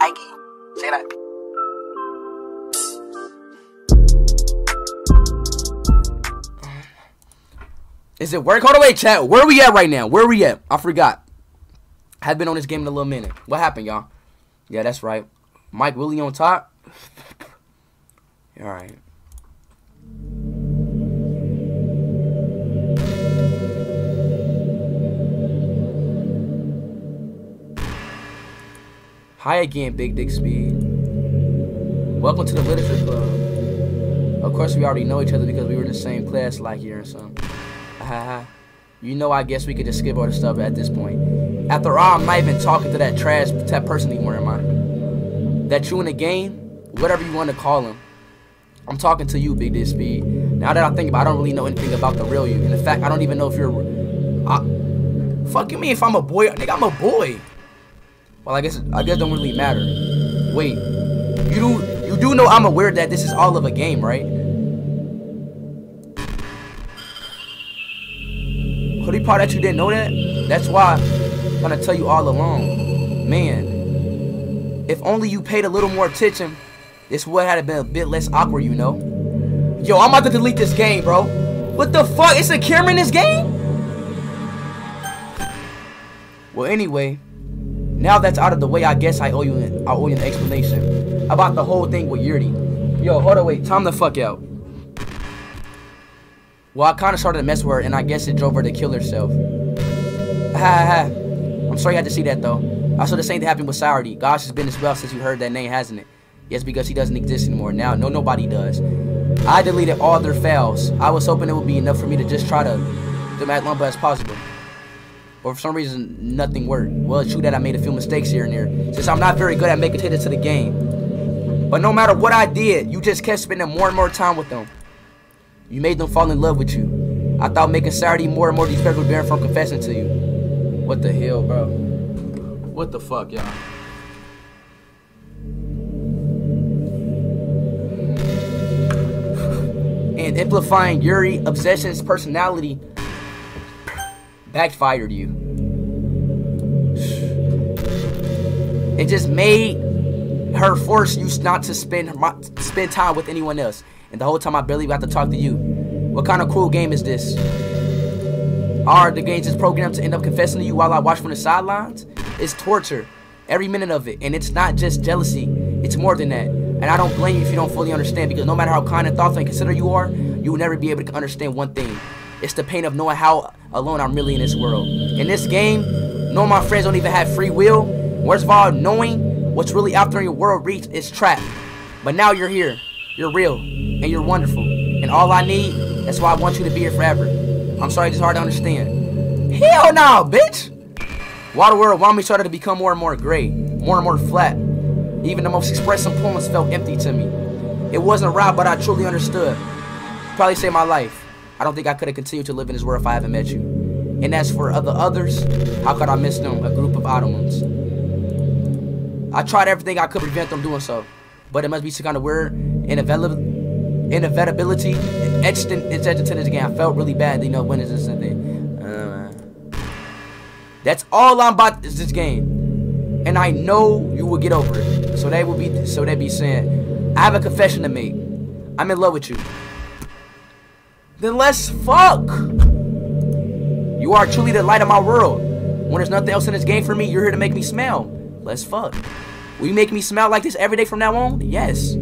Ike. Say that. Is it work? Hold on, wait, chat. Where we at right now? Where we at? I forgot. I have been on this game in a little minute. What happened, y'all? Yeah, that's right. Mike Willie on top. All right. Hi again, Big Dick Speed. Welcome to the Literature Club. Of course, we already know each other because we were in the same class like year and something. You know, I guess we could just skip all the stuff at this point. After all, I'm not even talking to that trash that person anymore, am I? That you in the game, whatever you want to call him. I'm talking to you, Big Dick Speed. Now that I think about it, I don't really know anything about the real you. And in fact, I don't even know if you're. I, fuck you me if I'm a boy. Nigga, I'm a boy. Well, I guess I guess don't really matter. Wait, you do you do know I'm aware that this is all of a game, right? Hoodie part that you didn't know that? That's why I'm to tell you all along. Man, if only you paid a little more attention, this would have been a bit less awkward, you know? Yo, I'm about to delete this game, bro. What the fuck? It's a camera in this game? Well, anyway, now that's out of the way, I guess I owe you an, I owe you an explanation about the whole thing with Yuri. Yo, hold on, wait. Time the fuck out. Well, I kind of started to mess with her, and I guess it drove her to kill herself. Ha ha. I'm sorry you had to see that, though. I saw the same thing happen with Sayori. Gosh it's been as well since you heard that name, hasn't it? Yes, because he doesn't exist anymore. Now, no, nobody does. I deleted all their files. I was hoping it would be enough for me to just try to do as long as possible. But for some reason, nothing worked. Well, it's true that I made a few mistakes here and there, since I'm not very good at making it to the game. But no matter what I did, you just kept spending more and more time with them. You made them fall in love with you. I thought making Sayori more and more disrespectful bearing from confessing to you. What the hell, bro? What the fuck, y'all? And amplifying Yuri Obsession's personality backfired you. It just made her force you not to spend spend time with anyone else. And the whole time I barely got to talk to you. What kind of cruel game is this? Are the games just programmed to end up confessing to you while I watch from the sidelines? It's torture. Every minute of it. And it's not just jealousy. It's more than that. And I don't blame you if you don't fully understand because no matter how kind and thoughtful and considerate you are, you will never be able to understand one thing. It's the pain of knowing how alone I'm really in this world. In this game, knowing my friends don't even have free will. Worst of all, knowing what's really out there in your world reach is trapped. But now you're here. You're real. And you're wonderful. And all I need, that's why I want you to be here forever. I'm sorry it's hard to understand. Hell no, bitch! While the world around me started to become more and more gray. More and more flat. Even the most expressive poems felt empty to me. It wasn't right, but I truly understood. Probably saved my life. I don't think I could have continued to live in this world if I haven't met you. And as for other others, how could I miss them? A group of Ottomans. I tried everything I could prevent them doing so. But it must be some kind of weird inevitability etched in, it's etched into this game. I felt really bad, you know, when is this thing? Uh, that's all I'm about is this game. And I know you will get over it. So they will be so they be saying, I have a confession to make. I'm in love with you. Then let's fuck. You are truly the light of my world. When there's nothing else in this game for me, you're here to make me smell. Let's fuck. Will you make me smell like this every day from now on? Yes.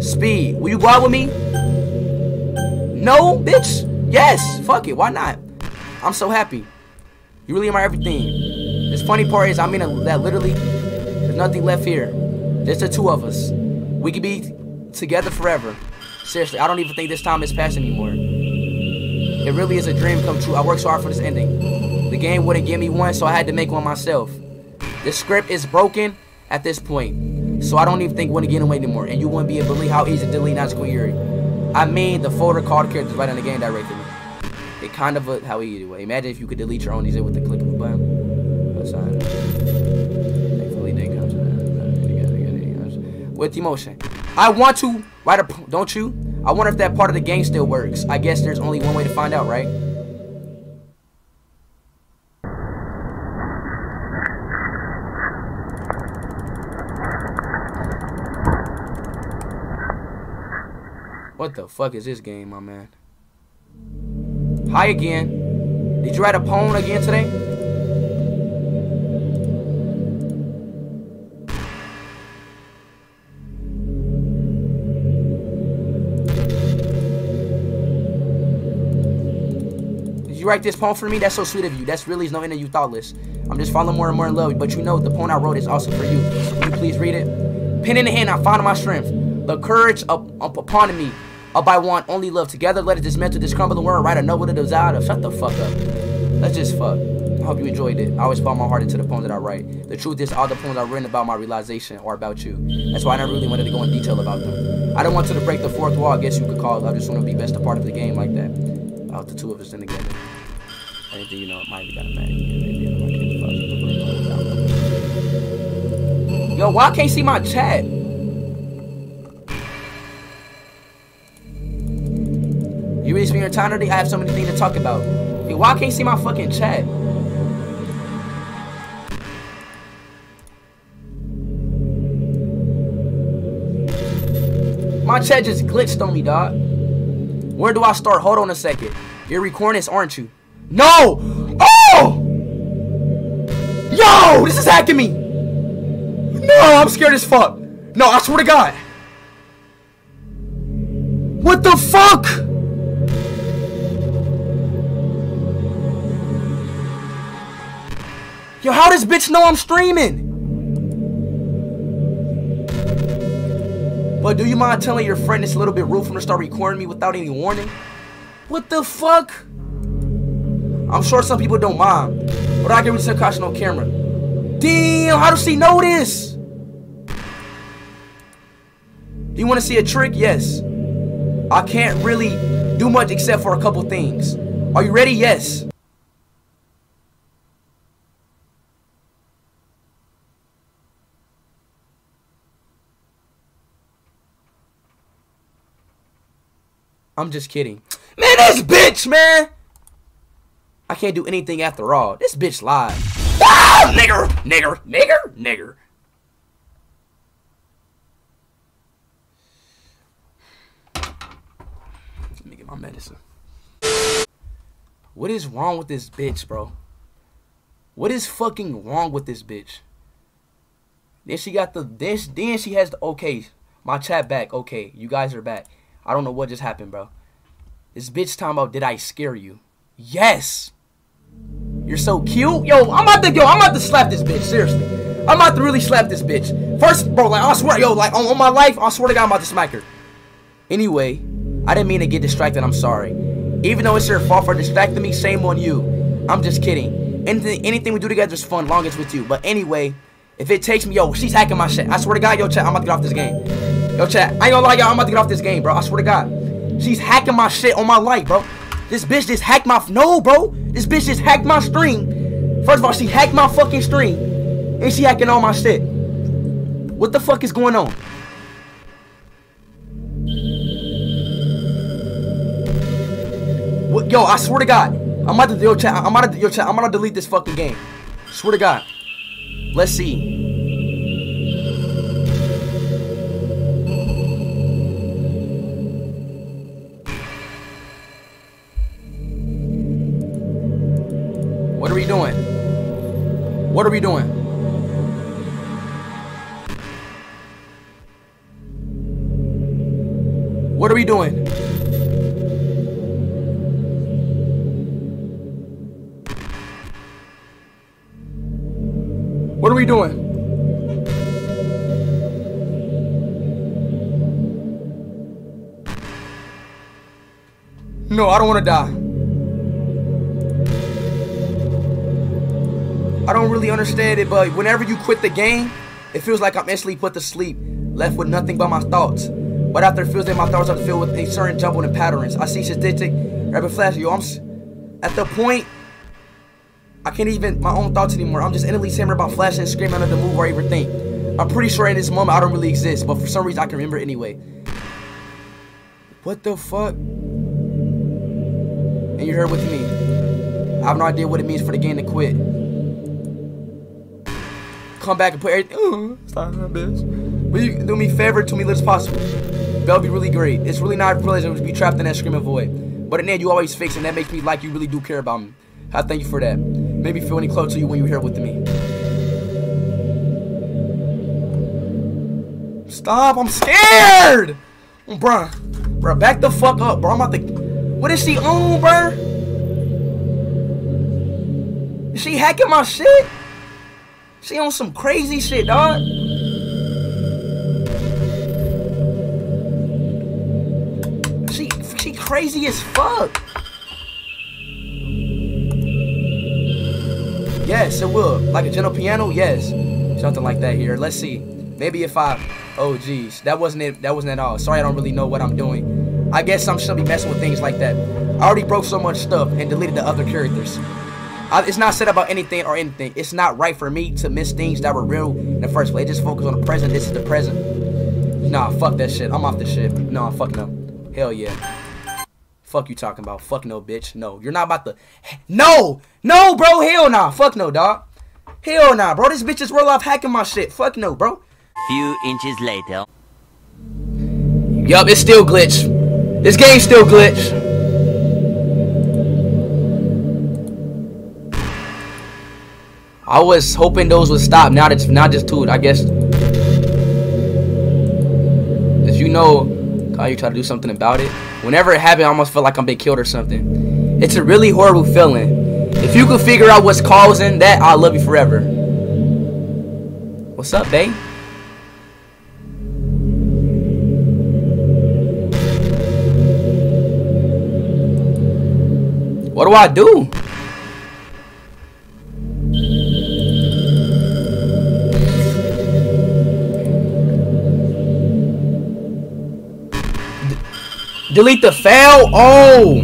Speed, will you go out with me? No, bitch? Yes. Fuck it, why not? I'm so happy. You really are my everything. This funny part is, I mean that literally, there's nothing left here. There's the two of us. We could be together forever. Seriously, I don't even think this time is past anymore. It really is a dream come true. I worked so hard for this ending. The game wouldn't give me one, so I had to make one myself. The script is broken at this point, so I don't even think we're gonna get away anymore. And you wouldn't be able to believe how easy to delete Natsuki Yuri. I mean, the folder called characters right in the game directly. It kind of a, how easy way. Imagine if you could delete your own these with the click of a button. That's Thankfully, come to that. With emotion. I want to write a, don't you? I wonder if that part of the game still works. I guess there's only one way to find out, right? What the fuck is this game, my man? Hi again. Did you write a poem again today? You write this poem for me? That's so sweet of you. That's really is no end of you thoughtless. I'm just falling more and more in love. But you know the poem I wrote is also for you. Will you please read it? Pen in the hand, I found my strength. The courage up, up upon me. Up I want only love. Together let it dismantle this crumbling world. Write a novel to desire. Shut the fuck up. Let's just fuck. I hope you enjoyed it. I always fall my heart into the poems that I write. The truth is, all the poems I've written about my realization or about you. That's why I never really wanted to go in detail about them. I don't want to break the fourth wall, I guess you could call it. I just want to be best a part of the game like that. Out the two of us in together. Anything you know, it might be. Yo, why can't see my chat? You really spend your time today? I have so many things to talk about. Yo, why can't see my fucking chat? My chat just glitched on me, dog. Where do I start? Hold on a second. You're recording this, aren't you? No! Oh! Yo! This is hacking me! No, I'm scared as fuck. No, I swear to God. What the fuck? Yo, how does bitch know I'm streaming? But do you mind telling your friend it's a little bit rude for him to start recording me without any warning? What the fuck? I'm sure some people don't mind, but I get of caution on camera. Damn, how does she know this? Do you want to see a trick? Yes. I can't really do much except for a couple things. Are you ready? Yes. I'm just kidding. Man, this bitch, man! I can't do anything after all. This bitch lied. Ah, nigger, nigger, nigger, nigger. Let me get my medicine. What is wrong with this bitch, bro? What is fucking wrong with this bitch? Then she got the this then she has the okay. My chat back. Okay, you guys are back. I don't know what just happened, bro. This bitch talking about did I scare you? Yes. You're so cute. Yo, I'm about to yo, I'm about to slap this bitch. Seriously. I'm about to really slap this bitch. First, bro, like I swear, yo, like on, on my life, I swear to God, I'm about to smack her. Anyway, I didn't mean to get distracted. I'm sorry. Even though it's your fault for distracting me, shame on you. I'm just kidding. Anything, anything we do together is fun, long as with you. But anyway, if it takes me, yo, she's hacking my shit. I swear to God, yo, chat, I'm about to get off this game. Yo, chat, I ain't gonna lie, y'all, I'm about to get off this game, bro. I swear to God. She's hacking my shit on my life, bro. This bitch just hacked my, no, bro. This bitch just hacked my stream. First of all, she hacked my fucking stream. And she hacking all my shit. What the fuck is going on? What, yo, I swear to God. I'm about to, yo, chat, I'm about to, yo, chat, I'm about to delete this fucking game. Swear to God. Let's see. What are we doing? What are we doing? What are we doing? No, I don't want to die. Don't really understand it, but whenever you quit the game, it feels like I'm instantly put to sleep, left with nothing but my thoughts. But after it feels that my thoughts are filled with a certain jumble in patterns, I see statistic, rapid flash. Yo, I'm at the point I can't even my own thoughts anymore. I'm just endlessly saying about flashing and screaming under the move or everything. I'm pretty sure in this moment I don't really exist, but for some reason I can remember anyway. What the fuck? And you're here with me. I have no idea what it means for the game to quit. Come back and put everything. Oh, stop, bitch. Will you do me a favor to me little as possible? that'll be really great. It's really not pleasure to be trapped in that screaming void. But in the end, you always fix, and that makes me like you really do care about me. I thank you for that. Made me feel any closer to you when you're here with me. Stop! I'm scared! Bruh. Bruh, back the fuck up, bro. I'm about to... What is she on, bruh? Is she hacking my shit? She on some crazy shit, dog. She, she crazy as fuck. Yes, it will. Like a gentle piano? Yes. Something like that here. Let's see. Maybe if I... Oh, geez. That wasn't it. That wasn't at all. Sorry, I don't really know what I'm doing. I guess I'm shouldn't be messing with things like that. I already broke so much stuff and deleted the other characters. I, it's not said about anything or anything. It's not right for me to miss things that were real in the first place. Just focus on the present. This is the present. Nah, fuck that shit. I'm off the shit. No, fuck no. Hell yeah. Fuck you talking about? Fuck no, bitch. No, you're not about to. No, no, bro. Hell nah. Fuck no, dog. Hell nah, bro. This bitch is roll off hacking my shit. Fuck no, bro. Few inches later. Yup, it's still glitch. This game's still glitch. I was hoping those would stop. Now it's not just two. I guess. As you know, God, you try to do something about it. Whenever it happened, I almost felt like I'm being killed or something. It's a really horrible feeling. If you could figure out what's causing that, I'll love you forever. What's up, babe? What do I do? Delete the foul? Oh.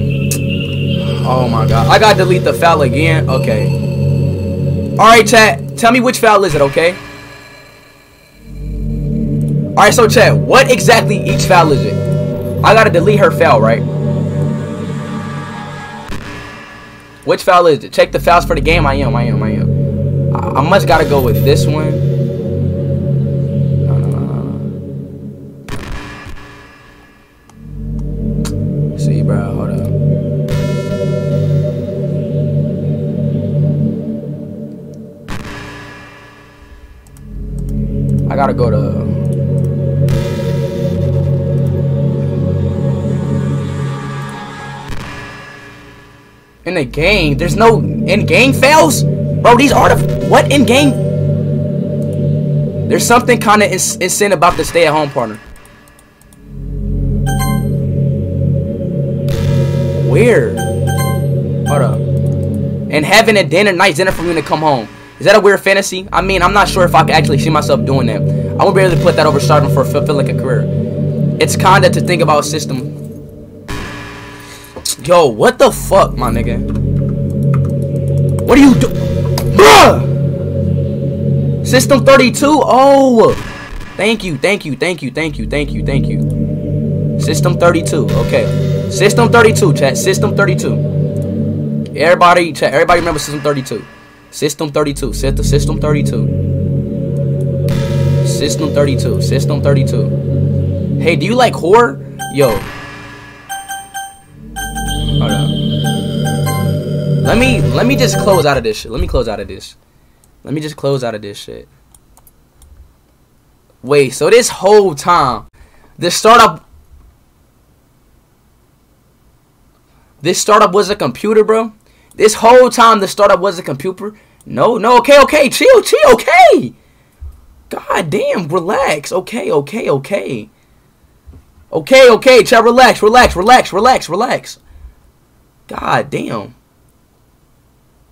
Oh my god. I gotta delete the foul again. Okay. Alright, chat. Tell me which foul is it, okay? Alright, so chat, what exactly each foul is it? I gotta delete her foul, right? Which foul is it? Check the files for the game. I am, I am, I am. I, I must gotta go with this one. Gotta go to in the game. There's no in game fails, bro. These are the what in game. There's something kind of ins insane about the stay-at-home partner. Weird. Hold up. And having a dinner, nice dinner for me to come home. Is that a weird fantasy? I mean, I'm not sure if I can actually see myself doing that. I won't be able to put that over starting for fulfilling a career. It's kinda to think about system. Yo, what the fuck, my nigga? What are you do? Bruh! System 32? Oh! Thank you, thank you, thank you, thank you, thank you, thank you. System 32, okay. System 32, chat. System 32. Everybody, chat. Everybody remember System 32. System 32. Set the System 32. System 32. System 32. Hey, do you like horror? Yo. Hold up. Let me let me just close out of this shit. Let me close out of this. Let me just close out of this shit. Wait, so this whole time, this startup This startup was a computer, bro? This whole time the startup was a computer. No, no, okay, okay, chill, chill, okay. God damn, relax. Okay, okay, okay. Okay, okay, chill, relax, relax, relax, relax, relax. God damn.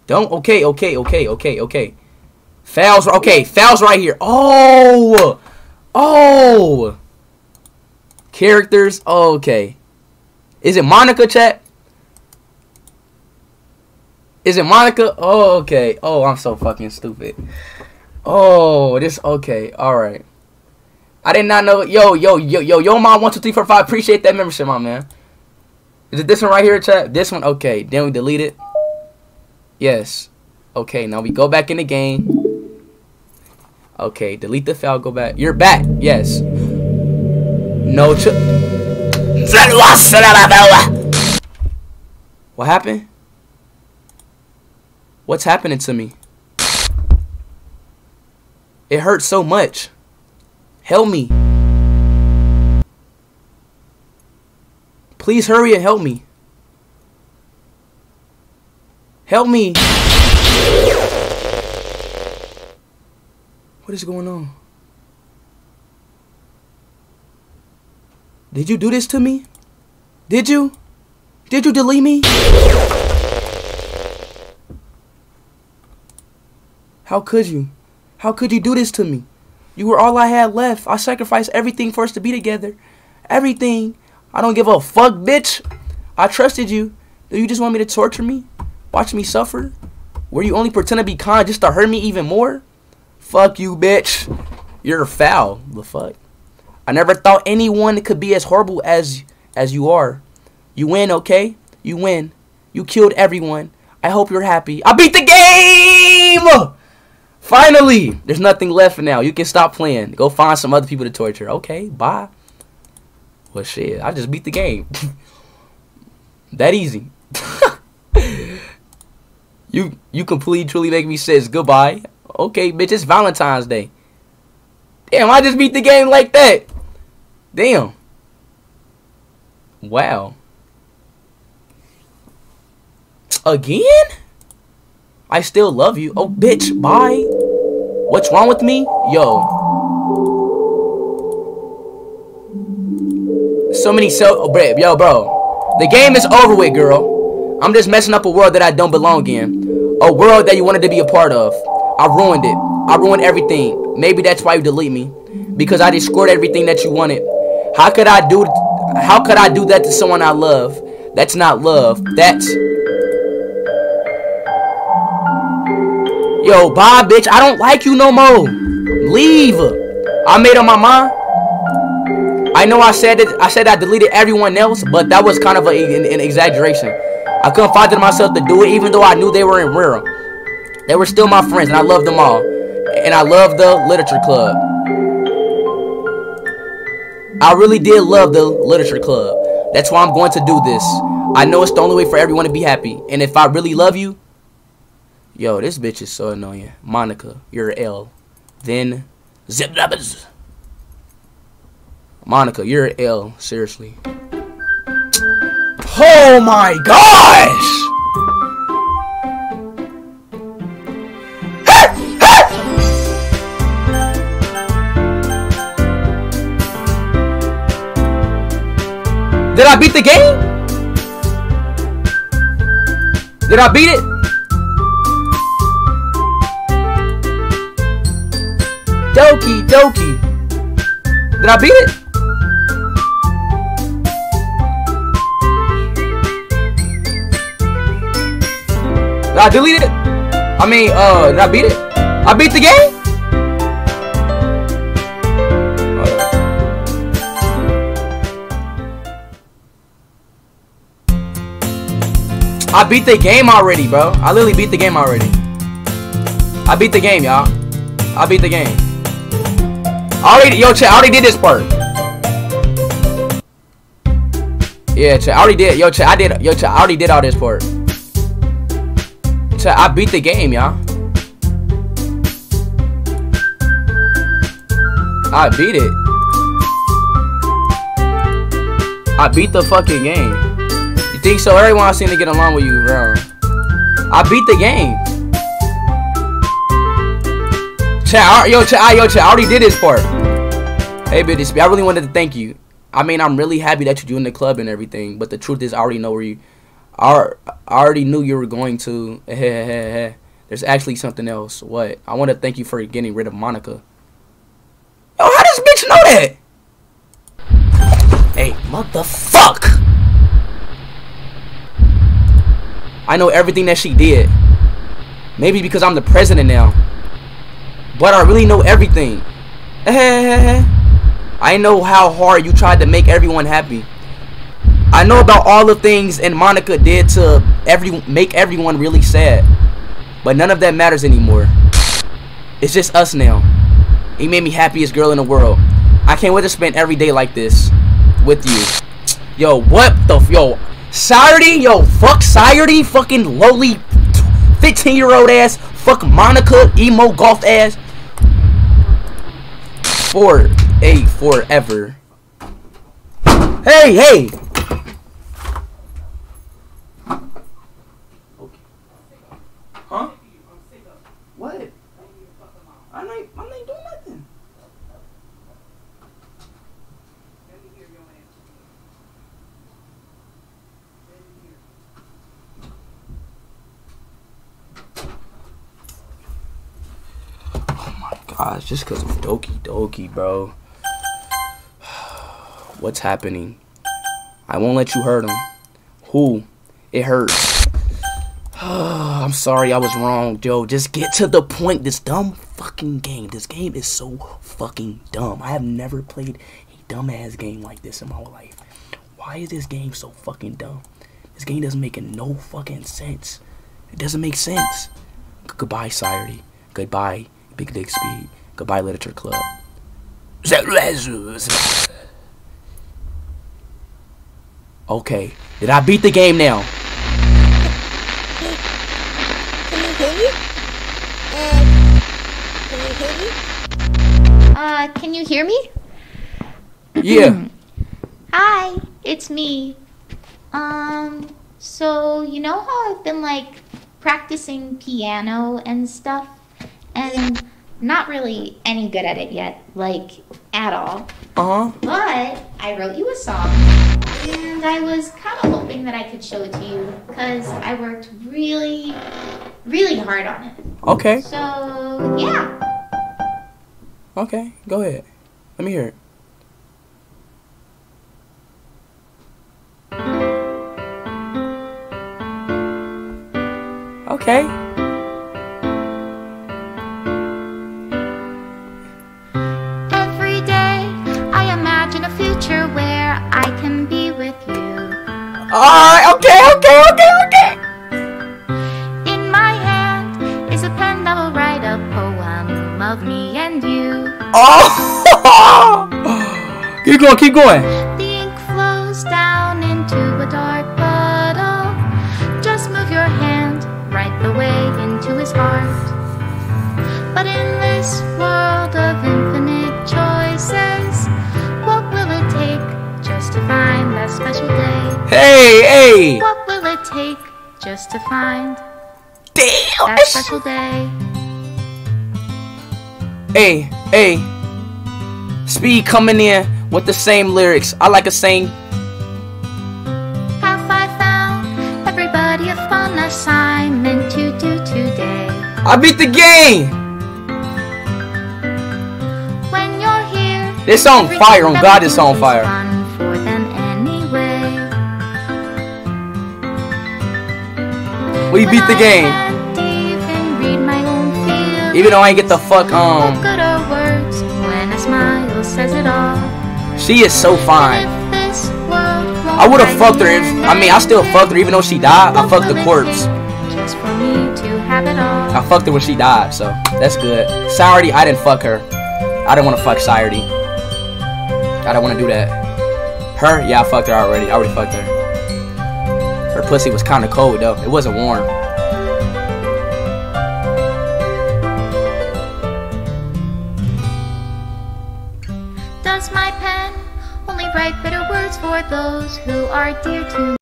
Don't, okay, okay, okay, okay, okay. Fouls, okay, fouls right here. Oh, oh. Characters, okay. Is it Monika, chat? Is it Monika? Oh, okay. Oh, I'm so fucking stupid. Oh, this okay. All right. I did not know. Yo, yo, yo, yo, yo, mom. One, two, three, four, five. Appreciate that membership, my man. Is it this one right here, chat? This one. Okay. Then we delete it. Yes. Okay. Now we go back in the game. Okay. Delete the file. Go back. You're back. Yes. No. What happened? What's happening to me? It hurts so much. Help me. Please hurry and help me. Help me. What is going on? Did you do this to me? Did you? Did you delete me? How could you? How could you do this to me? You were all I had left. I sacrificed everything for us to be together. Everything. I don't give a fuck, bitch. I trusted you. Do you just want me to torture me? Watch me suffer? Were you only pretend to be kind just to hurt me even more? Fuck you, bitch. You're foul. The fuck? I never thought anyone could be as horrible as as you are. You win, okay? You win. You killed everyone. I hope you're happy. I beat the game! Finally! There's nothing left now. You can stop playing. Go find some other people to torture. Okay, bye. Well, shit. I just beat the game. that easy. you you completely truly make me say goodbye. Okay, bitch, it's Valentine's Day. Damn, I just beat the game like that. Damn. Wow. Again? I still love you. Oh, bitch, bye. What's wrong with me? Yo. So many so oh, bro, yo, bro. The game is over with, girl. I'm just messing up a world that I don't belong in. A world that you wanted to be a part of. I ruined it. I ruined everything. Maybe that's why you delete me. Because I destroyed everything that you wanted. How could I do how could I do that to someone I love? That's not love. That's Yo, bye, bitch. I don't like you no more. Leave. I made up my mind. I know I said it. I said I deleted everyone else, but that was kind of a, an, an, exaggeration. I couldn't find it myself to do it, even though I knew they were in real. They were still my friends, and I loved them all. And I love the literature club. I really did love the literature club. That's why I'm going to do this. I know it's the only way for everyone to be happy. And if I really love you, yo, this bitch is so annoying. Monika, you're L. Then zip nubbers. Monika, you're L. Seriously. Oh my gosh! Did I beat the game? Did I beat it? Doki Doki. Did I beat it? Did I delete it? I mean, uh, did I beat it? I beat the game? I beat the game already, bro. I literally beat the game already. I beat the game, y'all. I beat the game. I already, yo, chat, I already did this part. Yeah, chat, I already did. Yo, chat, I did. Yo, chat, I already did all this part. Chat, I beat the game, y'all. I beat it. I beat the fucking game. You think so? Everyone seem to get along with you, bro. I beat the game. Chat, yo, chat, yo, chat. I already did this part. Hey, bitch, I really wanted to thank you. I mean, I'm really happy that you joined the club and everything. But the truth is, I already know where you. I already knew you were going to. There's actually something else. What? I want to thank you for getting rid of Monika. Yo, how does bitch know that? Hey, motherfuck! I know everything that she did. Maybe because I'm the president now. But I really know everything. I know how hard you tried to make everyone happy. I know about all the things and Monika did to every make everyone really sad. But none of that matters anymore. It's just us now. He made me happiest girl in the world. I can't wait to spend every day like this. with you. Yo, what the yo? Sayori, yo, fuck Sayori, fucking lowly 15 year old ass, fuck Monika, emo golf ass. For a forever. Hey, hey! Huh? What? I'm not, I'm not doing nothing. Oh my gosh, just because of Doki Doki, bro. What's happening? I won't let you hurt him. Who? It hurts. I'm sorry I was wrong, Joe. Just get to the point. This dumb fucking game. This game is so fucking dumb. I have never played a dumbass game like this in my whole life. Why is this game so fucking dumb? This game doesn't make no fucking sense. It doesn't make sense. Goodbye, Sayori. Goodbye, Big Dick Speed. Goodbye, Literature Club. Okay. Did I beat the game now? Can you hear me? Uh, can you hear me? Uh, can you hear me? Yeah. Hi, it's me. Um, so you know how I've been like practicing piano and stuff, and not really any good at it yet, like at all. Uh huh. But I wrote you a song, and I was kind of hoping that I could show it to you because I worked really, really hard on it. Okay. So yeah. Okay. Go ahead. Let me hear it. Okay. Future where I can be with you. Alright. Okay. Okay. Okay. Okay. In my hand is a pen that will write a poem of me and you. Oh. keep going. Keep going. The ink flows down into a dark puddle. Just move your hand right the way into his heart. But in this world special day? Hey. Hey. What will it take just to find Damn. that special day? Hey. Hey. Speed coming in with the same lyrics. I like a sing. Have I found everybody a fun assignment to do today? I beat the game. When you're here, This song fire. On God, do song fire. We beat the game. even though I get the fuck um. She is so fine. I would have fucked her. If, I mean, I still fucked her even though she died. I fucked the corpse. I fucked her when she died, so that's good. Saturday, I didn't fuck her. I didn't want to fuck Saturday. I don't want to do that. Her, yeah, I fucked her already. I already fucked her. Pussy was kind of cold though. It wasn't warm. Does my pen only write bitter words for those who are dear to me?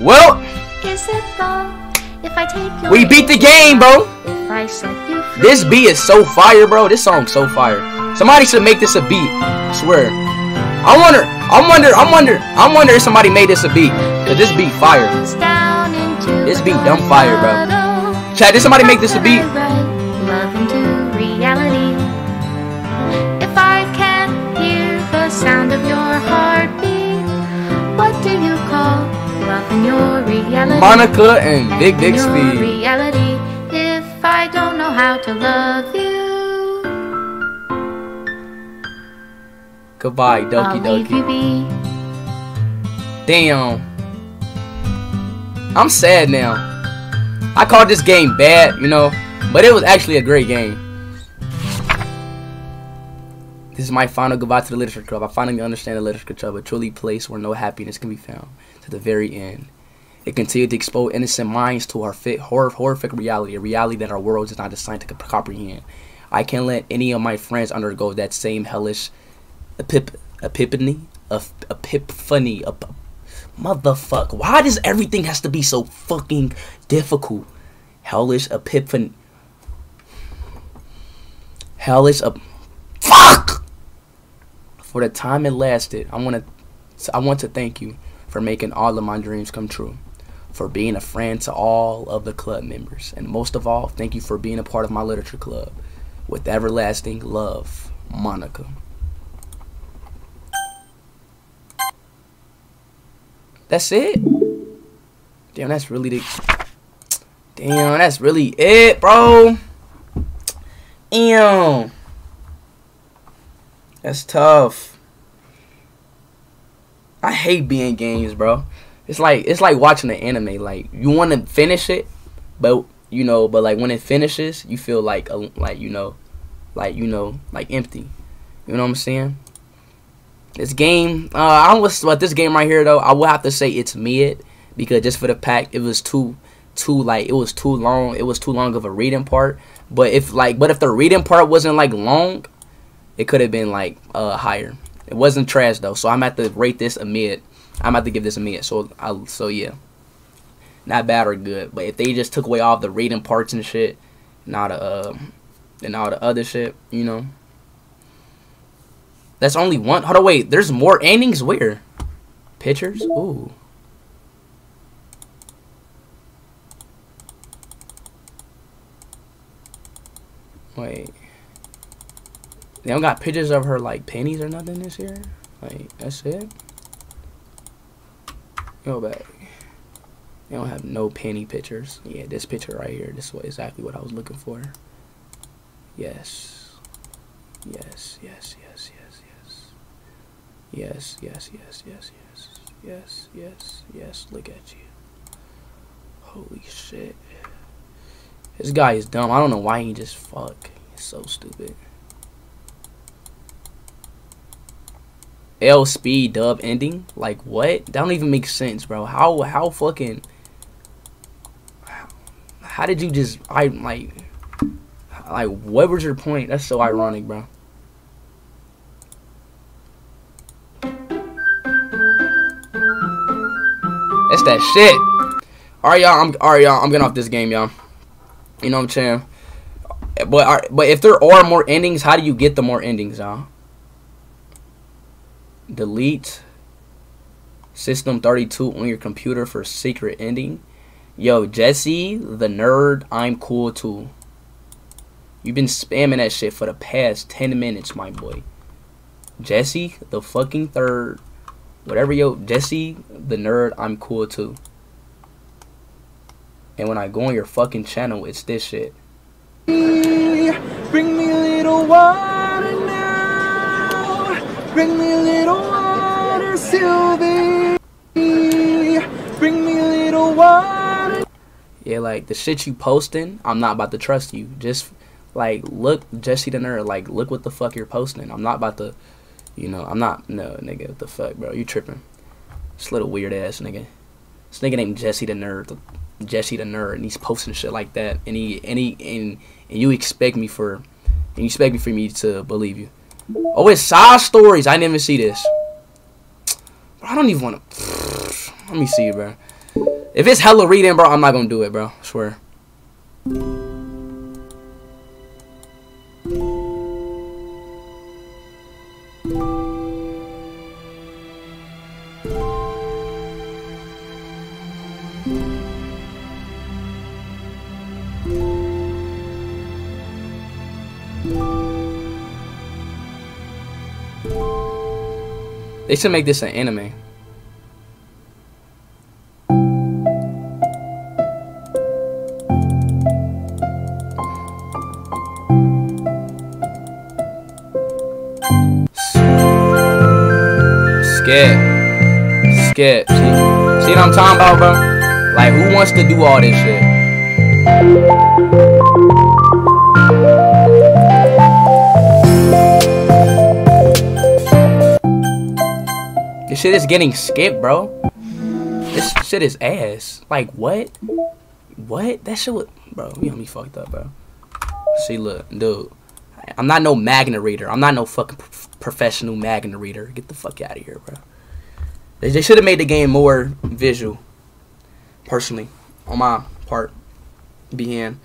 Well, Is it wrong if I take we beat the game, bro. If I set you free? This beat is so fire, bro. This song's so fire. Somebody should make this a beat. I swear. I wonder. I wonder. I'm wonder. I'm wonder if somebody made this a beat. Cause this beat fire. Falls down into This beat dumb fire, bro. Chad, did somebody make this a beat? could I write Love into reality. If I can't hear the sound of your heartbeat, what do you call love in your reality? Monika and Big Big Speed. reality, if I don't know how to love you, Goodbye, Doki Doki. Damn. I'm sad now. I called this game bad, you know, but it was actually a great game. This is my final goodbye to the literature club. I finally understand the literature club, a truly place where no happiness can be found to the very end. It continued to expose innocent minds to our fit, hor- horrific reality, a reality that our world is not designed to comprehend. I can't let any of my friends undergo that same hellish epip- epiphany, of epiphany, ep- motherfuck. Why does everything has to be so fucking difficult? Hellish epiphany. Hellish a fuck. For the time it lasted, I want to, I want to thank you for making all of my dreams come true for being a friend to all of the club members. And most of all, thank you for being a part of my literature club. With everlasting love, Monika. That's it? Damn, that's really the. Damn, that's really it, bro. Damn. That's tough. I hate being games, bro. It's like it's like watching an anime. Like you want to finish it, but you know, but like when it finishes, you feel like a, like you know, like you know, like empty. You know what I'm saying? This game, uh, I was but this game right here though. I will have to say it's mid because just for the pack, it was too, too like it was too long. It was too long of a reading part. But if like, but if the reading part wasn't like long, it could have been like uh higher. It wasn't trash though, so I'm at to rate this a mid. I'm about to give this a mid. So I so yeah, not bad or good. But if they just took away all the reading parts and shit, not uh, and all the other shit, you know. That's only one. Hold on, wait. There's more endings. Where? Pictures. Ooh. Wait. They don't got pictures of her like panties or nothing this year. Like that's it. Go back. They don't have no penny pictures. Yeah, this picture right here. This is exactly what I was looking for. Yes, yes, yes, yes. Yes, yes, yes, yes, yes. Yes, yes, yes. Look at you. Holy shit. This guy is dumb. I don't know why he just fuck. He's so stupid. L speed dub ending? Like what? That don't even make sense, bro. How how fucking how did you just I like like what was your point? That's so ironic, bro. That shit. Alright, y'all. I'm alright, y'all. I'm getting off this game, y'all. You know what I'm saying? But but if there are more endings, how do you get the more endings, y'all? Delete System 32 on your computer for secret ending. Yo, Jesse, the nerd, I'm cool too. You've been spamming that shit for the past 10 minutes, my boy. Jesse, the fucking third. Whatever, yo. Jesse, the nerd, I'm cool too. And when I go on your fucking channel, it's this shit. Bring me a little water now. Bring me a little water, Sylvie. Bring me a little water. Yeah, like the shit you posting, I'm not about to trust you. Just like look, Jesse the nerd, like look what the fuck you're posting. I'm not about to, you know, I'm not no nigga. What the fuck, bro? You tripping? This little weird ass nigga. This nigga named Jesse the nerd, Jesse the nerd, and he's posting shit like that, and he and he and and you expect me for, and you expect me for me to believe you. Oh, it's side stories. I didn't even see this. Bro, I don't even want to. Let me see, bro. If it's hella reading, bro, I'm not gonna do it, bro. I swear. They should make this an anime. Skip. Skip. See, see what I'm talking about, bro? Like, who wants to do all this shit? Shit is getting skipped, bro. This shit is ass. Like what? What? That shit was, bro. You got me fucked up, bro. See, look, dude. I'm not no manga reader. I'm not no fucking professional manga reader. Get the fuck out of here, bro. They, they should have made the game more visual. Personally, on my part, being